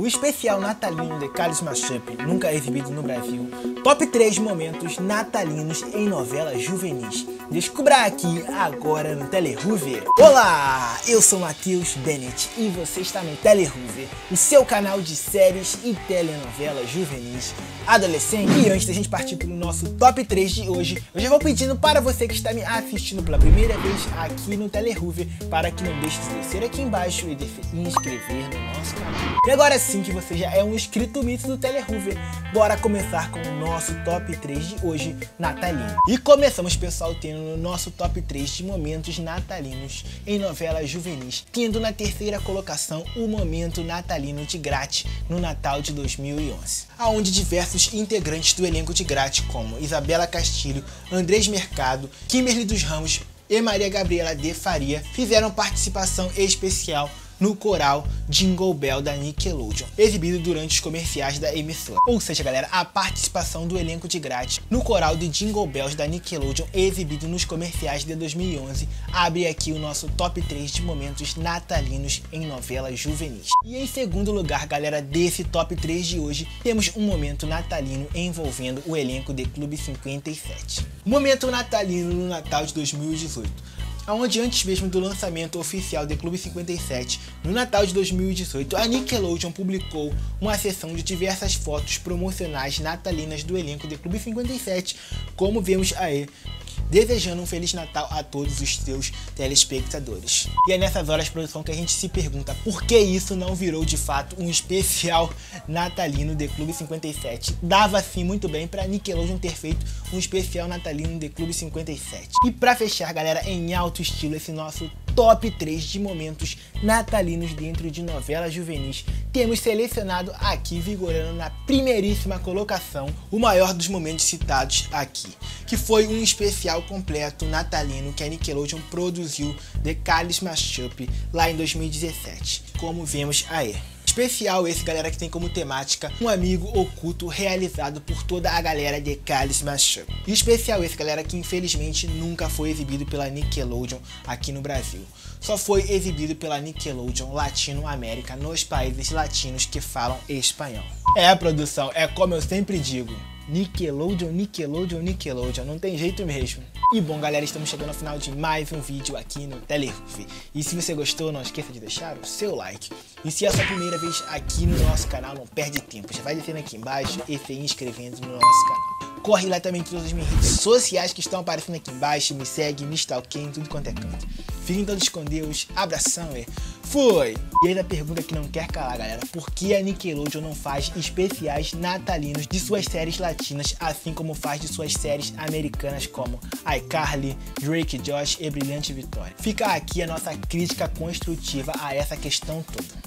o especial natalino de Carlos Mashup, nunca exibido no Brasil, top 3 momentos natalinos em novelas juvenis. Descubra aqui agora no Teleruver. Olá, eu sou Matheus Bennett e você está no Teleruver, o seu canal de séries e telenovelas juvenis adolescentes. E antes da gente partir para o nosso top 3 de hoje, eu já vou pedindo para você que está me assistindo pela primeira vez aqui no Teleruver para que não deixe de descer aqui embaixo e de se inscrever no nosso canal. E agora sim que você já é um inscrito mito do Teleruver, bora começar com o nosso top 3 de hoje, natalino. E começamos, pessoal, tendo no nosso top 3 de momentos natalinos em novelas juvenis, tendo na terceira colocação o momento natalino de Grat no Natal de 2011, aonde diversos integrantes do elenco de Grat, como Isabela Castilho, Andrés Mercado, Kimberly dos Ramos e Maria Gabriela de Faria, fizeram participação especial no coral Jingle Bell da Nickelodeon, exibido durante os comerciais da emissora. Ou seja, galera, a participação do elenco de grátis no coral de Jingle Bells da Nickelodeon, exibido nos comerciais de 2011, abre aqui o nosso top 3 de momentos natalinos em novelas juvenis. E em segundo lugar, galera, desse top 3 de hoje, temos um momento natalino envolvendo o elenco de Clube 57. Momento natalino no Natal de 2018 onde antes mesmo do lançamento oficial de Clube 57, no Natal de 2018, a Nickelodeon publicou uma sessão de diversas fotos promocionais natalinas do elenco de Clube 57, como vemos aí desejando um Feliz Natal a todos os seus telespectadores. E é nessas horas, produção, que a gente se pergunta por que isso não virou de fato um especial natalino de Clube 57. Dava sim muito bem para Nickelodeon ter feito um especial natalino de Clube 57. E para fechar, galera, em alto estilo esse nosso top 3 de momentos natalinos dentro de novelas juvenis, temos selecionado aqui, vigorando na primeiríssima colocação, o maior dos momentos citados aqui, que foi um especial completo natalino que a Nickelodeon produziu de Carlos Mashup lá em 2017, como vemos aí. Especial esse, galera, que tem como temática um amigo oculto realizado por toda a galera de Callis Mashup. E especial esse, galera, que infelizmente nunca foi exibido pela Nickelodeon aqui no Brasil. Só foi exibido pela Nickelodeon Latino América nos países latinos que falam espanhol. É, produção, é como eu sempre digo. Nickelodeon, Nickelodeon, Nickelodeon, não tem jeito mesmo. E bom, galera, estamos chegando ao final de mais um vídeo aqui no Teleruv. E se você gostou, não esqueça de deixar o seu like. E se é a sua primeira vez aqui no nosso canal, não perde tempo. Já vai descendo aqui embaixo e se inscrevendo no nosso canal. Corre lá também em todas as minhas redes sociais que estão aparecendo aqui embaixo. Me segue, me stalkeia em tudo quanto é canto. Fiquem todos com Deus. Abração e fui! E ainda pergunta que não quer calar, galera. Por que a Nickelodeon não faz especiais natalinos de suas séries latinas, assim como faz de suas séries americanas como iCarly, Drake Josh e Brilhante Vitória? Fica aqui a nossa crítica construtiva a essa questão toda.